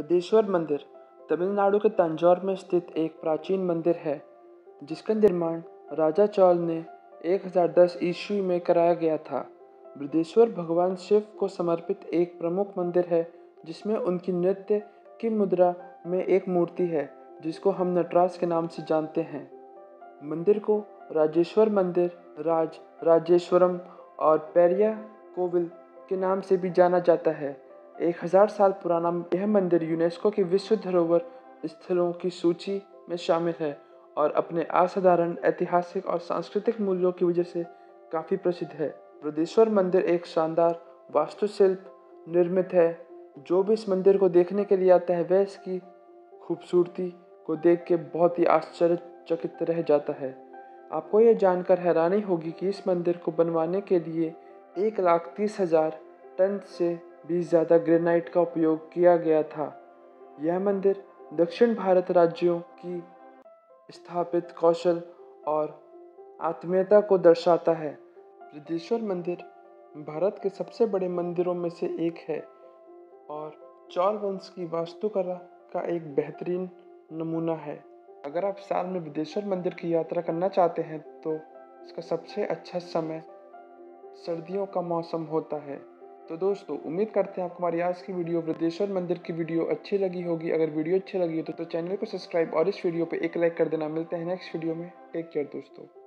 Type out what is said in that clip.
बृहदेश्वर मंदिर तमिलनाडु के तंजौर में स्थित एक प्राचीन मंदिर है, जिसका निर्माण राजा चौल ने 1010 ईस्वी में कराया गया था। बृहदेश्वर भगवान शिव को समर्पित एक प्रमुख मंदिर है, जिसमें उनकी नृत्य की मुद्रा में एक मूर्ति है, जिसको हम नटराज के नाम से जानते हैं। मंदिर को राजेश्वर मंदिर, राज, राजेश्वरम और पेरिया कोविल के नाम से भी जाना जाता है। एक हज़ार साल पुराना यह मंदिर यूनेस्को के विश्व धरोहर स्थलों की सूची में शामिल है और अपने असाधारण ऐतिहासिक और सांस्कृतिक मूल्यों की वजह से काफ़ी प्रसिद्ध है। बृहदेश्वर मंदिर एक शानदार वास्तुशिल्प निर्मित है। जो भी इस मंदिर को देखने के लिए आता है, वह इसकी खूबसूरती को देख के बहुत ही आश्चर्यचकित रह जाता है। आपको यह जानकर हैरानी होगी कि इस मंदिर को बनवाने के लिए एक लाख तीस हज़ार टन से भी ज़्यादा ग्रेनाइट का उपयोग किया गया था। यह मंदिर दक्षिण भारत राज्यों की स्थापित कौशल और आत्मीयता को दर्शाता है। बृहदेश्वर मंदिर भारत के सबसे बड़े मंदिरों में से एक है और चौल वंश की वास्तुकला का एक बेहतरीन नमूना है। अगर आप साल में विदेश्वर मंदिर की यात्रा करना चाहते हैं तो इसका सबसे अच्छा समय सर्दियों का मौसम होता है। तो दोस्तों उम्मीद करते हैं आपको हमारी आज की वीडियो वृद्धेश्वर मंदिर की वीडियो अच्छी लगी होगी। अगर वीडियो अच्छी लगी हो तो, तो चैनल को सब्सक्राइब और इस वीडियो पर एक लाइक कर देना। मिलते हैं नेक्स्ट वीडियो में। टेक केयर दोस्तों।